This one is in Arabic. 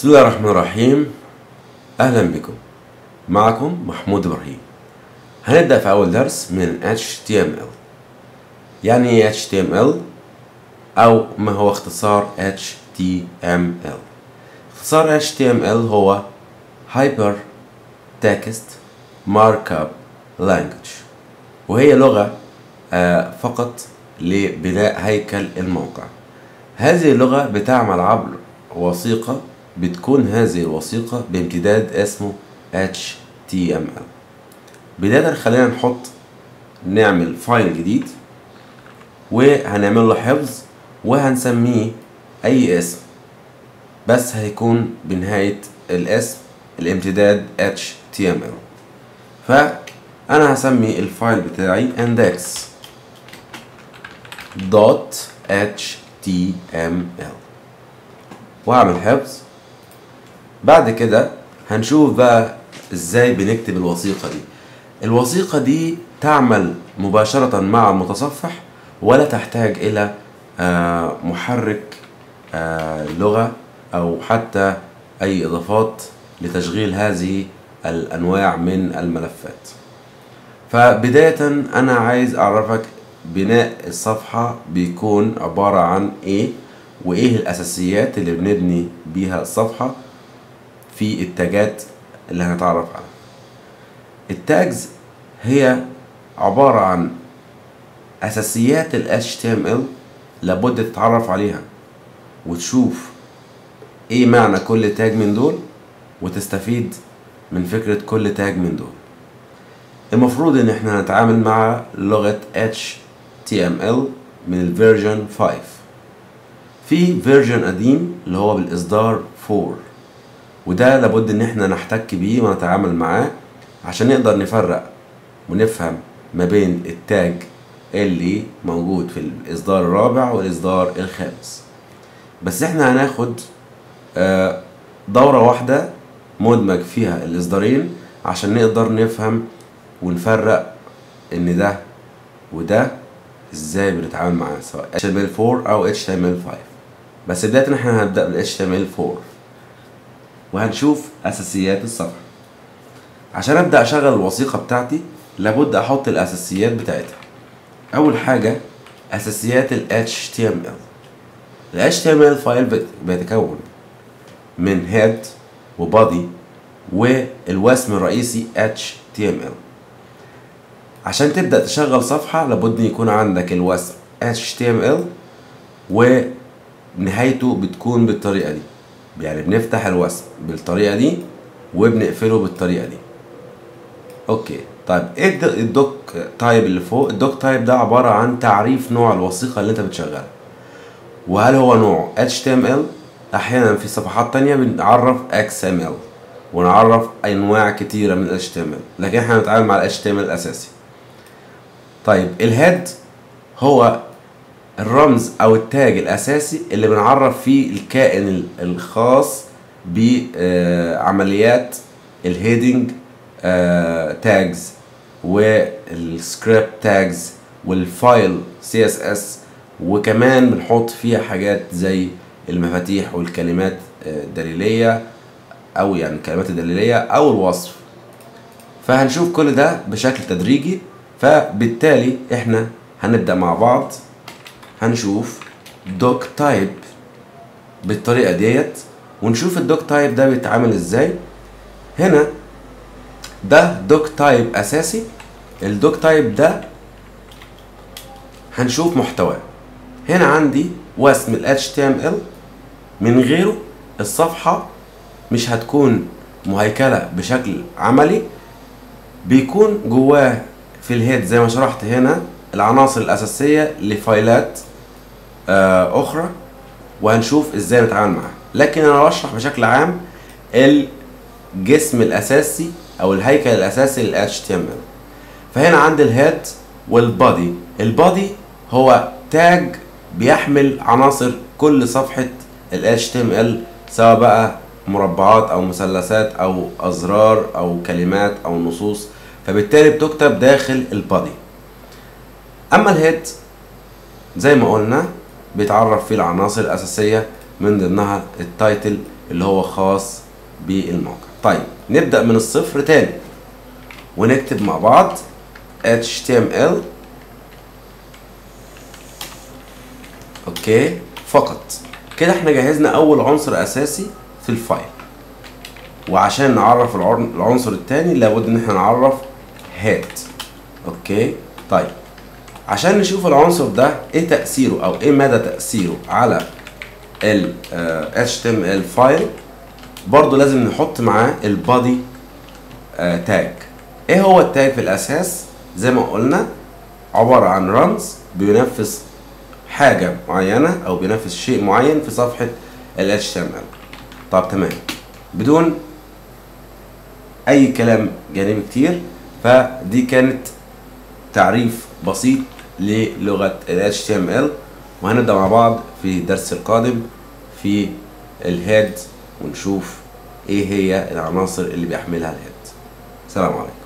بسم الله الرحمن الرحيم. أهلا بكم. معكم محمود إبراهيم. هنبدأ في أول درس من HTML يعني إيه HTML أو ما هو اختصار HTML اختصار HTML هو Hyper Text Markup Language. وهي لغة آه، فقط لبناء هيكل الموقع. هذه اللغة بتعمل عبر وثيقة بتكون هذه الوثيقة بامتداد اسمه HTML بداية خلينا نحط نعمل file جديد وهنعمل له حفظ وهنسميه أي اسم. بس هيكون بنهاية الاسم الامتداد HTML فأنا هسمي ال file بتاعي index dot html وأعمل حفظ. بعد كده هنشوف بقى إزاي بنكتب الوثيقة دي. الوثيقة دي تعمل مباشرة مع المتصفح ولا تحتاج إلى آه، محرك آه، لغة أو حتى أي إضافات لتشغيل هذه الأنواع من الملفات. فبداية أنا عايز أعرفك بناء الصفحة بيكون عبارة عن إيه وإيه الأساسيات اللي بنبني بيها الصفحة في التاجات اللي هنتعرف عنها التاجز هي عبارة عن أساسيات ال HTML لابد تتعرف عليها وتشوف إيه معنى كل تاج من دول وتستفيد من فكرة كل tag من دول. المفروض إن إحنا نتعامل مع لغة HTML من ال version 5 في version قديم اللي هو بالإصدار 4 وده لابد إن إحنا نحتك بيه ونتعامل معاه عشان نقدر نفرق ونفهم ما بين ال tag اللي موجود في الإصدار الرابع والإصدار الخامس. بس إحنا هناخد آه، دورة واحدة مدمج فيها الإصدارين عشان نقدر نفهم ونفرق إن ده وده إزاي بنتعامل معاه سواء HTML4 أو HTML5 بس بداية إحنا هنبدأ بال HTML4 وهنشوف أساسيات الصفحة عشان أبدأ أشغل الوثيقة بتاعتي لابد أحط الأساسيات بتاعتها. أول حاجة أساسيات ال HTML ال HTML فايل بيتكون من head وبادي والوسم الرئيسي HTML عشان تبدأ تشغل صفحة لابد يكون عندك الوسم HTML ونهايته بتكون بالطريقة دي. يعني بنفتح الوسم بالطريقة دي وبنقفله بالطريقة دي. okay. طيب إيه ال do- ال doctype اللي فوق؟ ال doctype ده عبارة عن تعريف نوع الوثيقة اللي أنت بتشغلها. وهل هو نوع HTML أحيانا في صفحات تانية بنعرف XML ونعرف أنواع كتيرة من HTML لكن إحنا هنتعامل مع ال HTML الاساسي طيب ال head هو الرمز أو ال tag الأساسي اللي بنعرف فيه الكائن ال- الخاص بعمليات ال heading tags وال script tags وال file CSS وكمان بنحط فيها حاجات زي المفاتيح والكلمات آه، الدليلية أو يعني الكلمات الدليلية أو الوصف. فهنشوف كل ده بشكل تدريجي فبالتالي إحنا هنبدأ مع بعض هنشوف doctype بالطريقة ديت ونشوف ال doctype ده بيتعامل إزاي. هنا ده doctype أساسي ال doctype ده هنشوف محتواه. هنا عندي وسم ال HTML من غيره الصفحة مش هتكون مهيكلة بشكل عملي بيكون جواه في ال head زي ما شرحت هنا العناصر الأساسية لفايلات آه، أخرى وهنشوف إزاي نتعامل معاها. لكن أنا بشرح بشكل عام الجسم الأساسي أو الهيكل الأساسي لل HTML فهنا عندي الهيد والبادي. البادي هو تاج بيحمل عناصر كل صفحة ال HTML سواء بقى مربعات أو مثلثات أو أزرار أو كلمات أو نصوص. فبالتالي بتكتب داخل ال body. أما ال head زي ما قلنا بيتعرف فيه العناصر الأساسية من ضمنها ال title اللي هو خاص بالموقع. طيب نبدأ من الصفر تاني. ونكتب مع بعض HTML okay فقط. كده إحنا جهزنا أول عنصر أساسي في ال file. وعشان نعرف العنصر التاني لابد إن إحنا نعرف head okay طيب. عشان نشوف العنصر ده إيه تأثيره أو إيه مدى تأثيره على ال آه، HTML file؟ برضو لازم نحط معاه ال body tag إيه هو ال tag في الأساس؟ زي ما قلنا عبارة عن رمز بينفذ حاجة معينة أو بينفذ شيء معين في صفحة ال HTML طب تمام. بدون أي كلام جانبي كتير فدي كانت تعريف بسيط للغة ال HTML وهنبدأ مع بعض في الدرس القادم في الهيد ونشوف إيه هي العناصر اللي بيحملها الهيد سلام عليكم.